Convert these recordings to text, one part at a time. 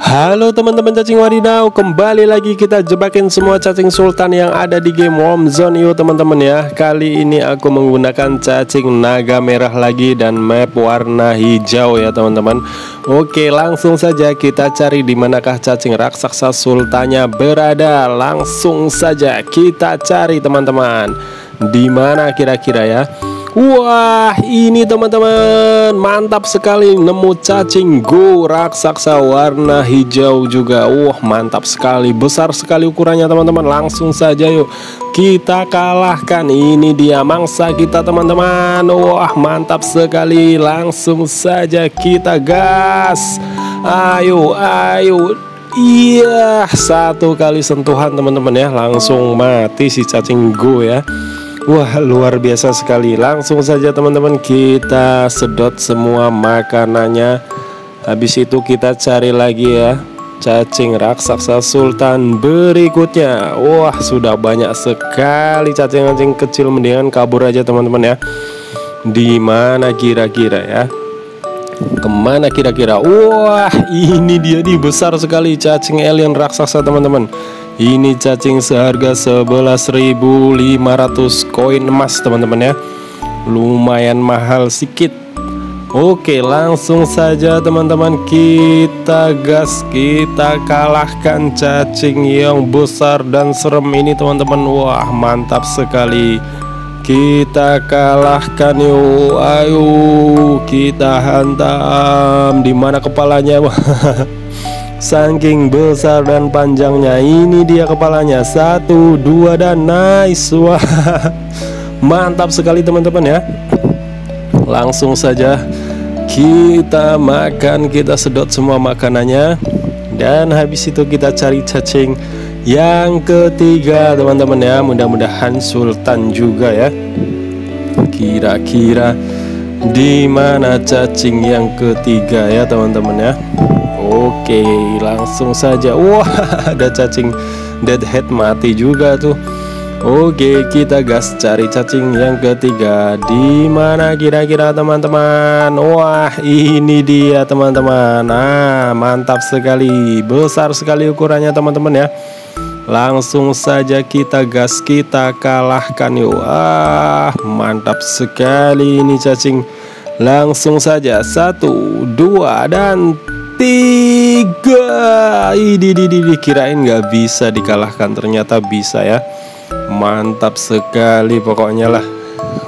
Halo teman-teman cacing wadidaw Kembali lagi kita jebakin semua cacing sultan yang ada di game Warm Zone yuk teman-teman ya. Kali ini aku menggunakan cacing naga merah lagi dan map warna hijau ya teman-teman. Oke langsung saja kita cari di manakah cacing raksasa sultannya berada. Langsung saja kita cari teman-teman. Di mana kira-kira ya Wah ini teman-teman mantap sekali nemu cacing go raksasa warna hijau juga. Wah mantap sekali besar sekali ukurannya teman-teman. Langsung saja yuk kita kalahkan. Ini dia mangsa kita teman-teman. Wah mantap sekali. Langsung saja kita gas. Ayo ayo. Iya satu kali sentuhan teman-teman ya. Langsung mati si cacing go ya Wah luar biasa sekali. Langsung saja teman-teman kita sedot semua makanannya. Habis itu kita cari lagi ya Cacing raksasa sultan berikutnya. Wah sudah banyak sekali cacing-cacing kecil. Mendingan kabur aja teman-teman ya. Di mana kira-kira ya? Ke mana kira-kira? Wah ini dia nih besar sekali cacing alien raksasa teman-teman ini cacing seharga 11.500 koin emas teman-teman ya. Lumayan mahal sedikit Oke langsung saja teman-teman kita gas kita kalahkan cacing yang besar dan serem ini teman-teman. Wah mantap sekali. Kita kalahkan yuk. Ayo kita hantam. Di mana kepalanya Saking besar dan panjangnya Ini dia kepalanya. Satu, dua, dan nice. Wah Mantap sekali teman-teman ya. Langsung saja Kita makan Kita sedot semua makanannya. Dan habis itu kita cari cacing Yang ketiga teman-teman ya. Mudah-mudahan sultan juga ya. Kira-kira di mana cacing yang ketiga ya teman-teman ya Oke langsung saja. Wah ada cacing deadhead mati juga tuh. Oke kita gas cari cacing yang ketiga. Di mana kira-kira teman-teman? Wah ini dia teman-teman. Nah mantap sekali. Besar sekali ukurannya teman-teman ya. Langsung saja kita gas kita kalahkan yuk. Ah mantap sekali ini cacing. Langsung saja. Satu Dua dan tiga ini di, di, kirain nggak bisa dikalahkan. Ternyata bisa ya. Mantap sekali pokoknya lah.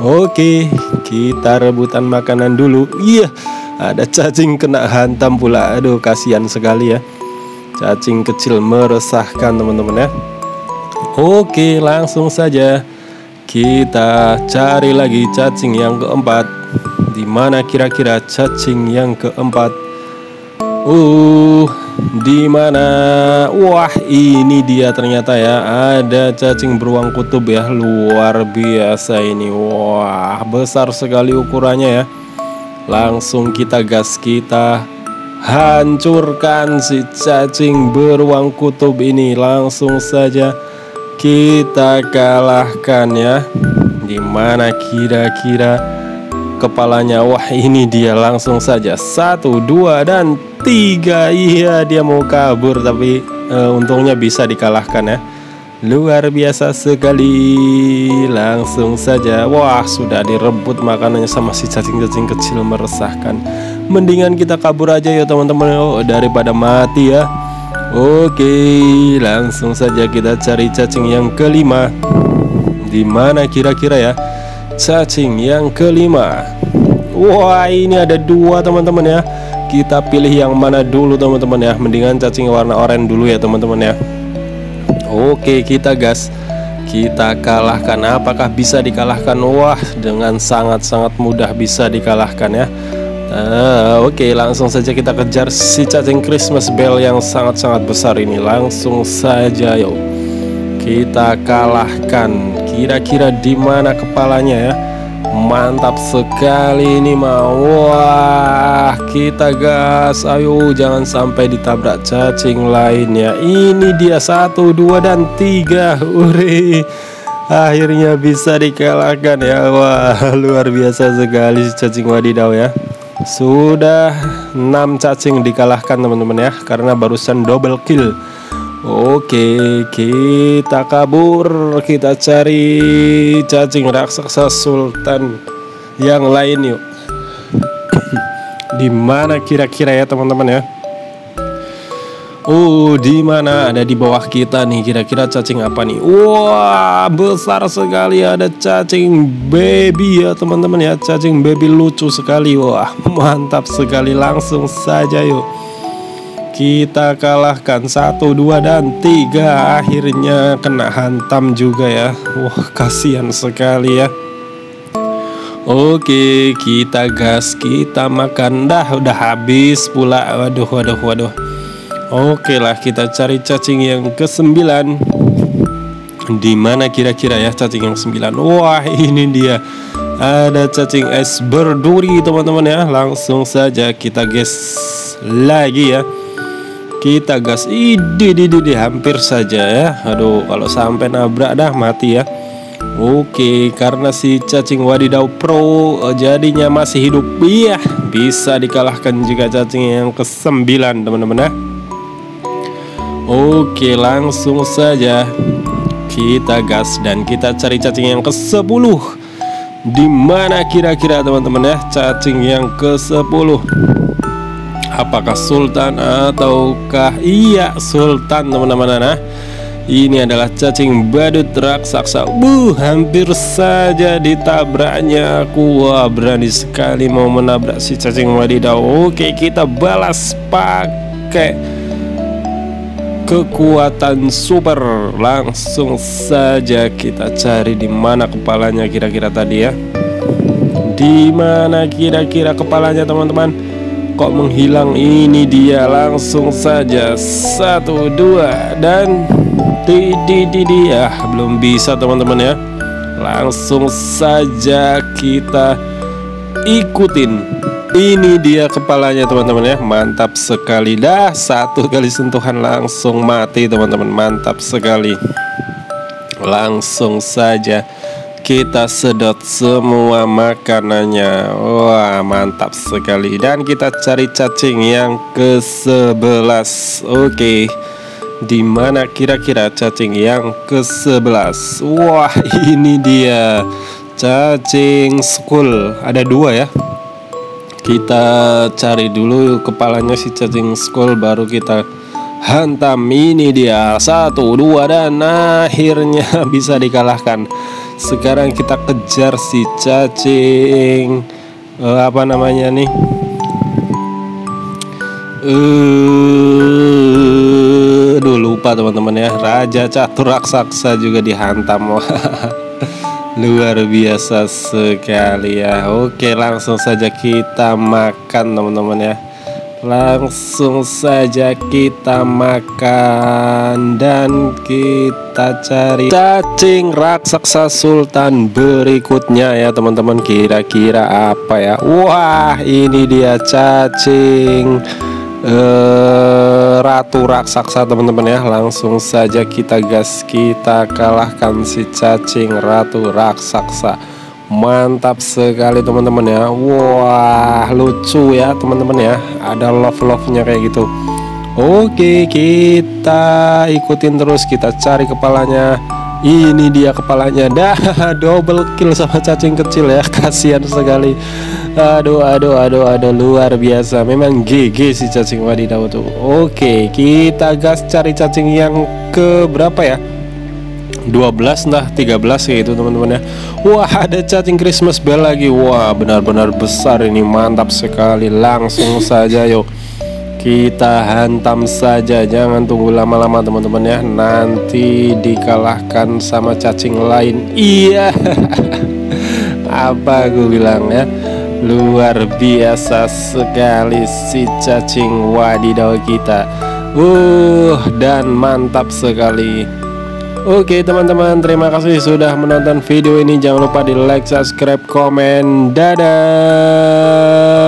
Oke kita rebutan makanan dulu. Iya ada cacing kena hantam pula. Aduh kasihan sekali ya. Cacing kecil meresahkan teman-teman ya. Oke langsung saja kita cari lagi cacing yang keempat. Di mana kira-kira cacing yang keempat Uh, di mana? Wah, ini dia ternyata ya. Ada cacing beruang kutub ya, luar biasa ini. Wah, besar sekali ukurannya ya. Langsung kita gas kita hancurkan si cacing beruang kutub ini. Langsung saja kita kalahkan ya. Di mana kira-kira kepalanya? Wah, ini dia langsung saja. Satu, dua, dan tiga. Iya dia mau kabur tapi uh, untungnya bisa dikalahkan ya. Luar biasa sekali. Langsung saja. Wah sudah direbut makanannya sama si cacing-cacing kecil meresahkan. Mendingan kita kabur aja ya teman-teman. Oh, Daripada mati ya. Oke langsung saja kita cari cacing yang kelima. Di mana kira-kira ya Cacing yang kelima. Wah ini ada dua teman-teman ya. Kita pilih yang mana dulu teman-teman ya. Mendingan cacing warna oranye dulu ya teman-teman ya. Oke kita gas. Kita kalahkan. Apakah bisa dikalahkan? Wah dengan sangat-sangat mudah bisa dikalahkan ya. Uh, Oke langsung saja kita kejar si cacing Christmas bell yang sangat-sangat besar ini. Langsung saja yuk. Kita kalahkan Kira-kira di mana kepalanya ya? Mantap sekali ini mau Wah kita gas. Ayo jangan sampai ditabrak cacing lainnya. Ini dia satu dua dan tiga. Uri Akhirnya bisa dikalahkan ya. Wah luar biasa sekali cacing wadidaw ya. Sudah 6 cacing dikalahkan teman-teman ya Karena barusan double kill Oke kita kabur Kita cari cacing raksasa sultan Yang lain yuk Di mana kira-kira ya teman-teman ya Oh, di mana? Ada di bawah kita nih. Kira-kira cacing apa nih? Wah, besar sekali ada cacing baby ya, teman-teman ya. Cacing baby lucu sekali. Wah, mantap sekali. Langsung saja yuk. Kita kalahkan satu, dua, dan tiga. Akhirnya kena hantam juga ya. Wah, kasihan sekali ya. Oke, kita gas, kita makan. Dah, udah habis pula. Waduh, waduh, waduh. Oke lah kita cari cacing yang ke sembilan di mana kira-kira ya cacing yang sembilan Wah ini dia Ada cacing es berduri teman-teman ya Langsung saja kita gas lagi ya Kita gas. Idi di, di, hampir saja ya. Aduh kalau sampai nabrak dah mati ya. Oke karena si cacing wadidau pro jadinya masih hidup. Iya bisa dikalahkan juga cacing yang ke sembilan teman-teman ya. Oke langsung saja kita gas dan kita cari cacing yang ke-10 di mana kira-kira teman-teman ya cacing yang ke-10 Apakah Sultan ataukah iya Sultan teman-teman nah ini adalah cacing badut raksasa. Buh, hampir saja ditabraknya. Aku Wah, berani sekali mau menabrak si cacing wadidaw. Oke, kita balas pakai kekuatan super. Langsung saja kita cari di mana kepalanya kira-kira tadi ya? Di mana kira-kira kepalanya teman-teman kok menghilang ini dia? Langsung saja. Satu dua dan di di di dia belum bisa teman-teman ya. Langsung saja kita ikutin. Ini dia kepalanya teman-teman ya. Mantap sekali. Dah satu kali sentuhan langsung mati teman-teman. Mantap sekali. Langsung saja kita sedot semua makanannya. Wah mantap sekali. Dan kita cari cacing yang ke-11 Oke. Di mana kira-kira cacing yang ke-11 Wah ini dia. Cacing school. Ada dua ya? Kita cari dulu kepalanya si cacing skull baru kita hantam. Ini dia. Satu dua dan akhirnya bisa dikalahkan sekarang kita kejar si cacing. Uh, apa namanya nih? Uh, aduh lupa teman-teman ya. Raja catur raksasa juga dihantam. Luar biasa sekali ya. Oke langsung saja kita makan teman-teman ya Langsung saja kita makan Dan kita cari cacing raksasa sultan berikutnya ya teman-teman. Kira-kira apa ya? Wah ini dia cacing uh, ratu raksasa teman-teman ya. Langsung saja kita gas kita kalahkan si cacing ratu raksasa mantap sekali teman-teman ya. Wah lucu ya teman-teman ya. Ada love love nya kayak gitu. Oke kita ikutin terus kita cari kepalanya. Ini dia kepalanya. Dah double kill sama cacing kecil ya. Kasihan sekali. Aduh aduh aduh aduh luar biasa. Memang GG si cacing wadidaw tuh. Oke kita gas cari cacing yang ke berapa ya 12 nah 13 kayak itu teman-teman ya. Wah ada cacing Christmas bell lagi. Wah benar-benar besar ini. Mantap sekali. Langsung saja yuk kita hantam saja. Jangan tunggu lama-lama teman-teman ya. Nanti dikalahkan sama cacing lain. Iya. Apa gue bilang ya? Luar biasa sekali si cacing wadidaw kita. Uh dan mantap sekali Oke teman-teman terima kasih sudah menonton video ini. Jangan lupa di like, subscribe, komen. Dadah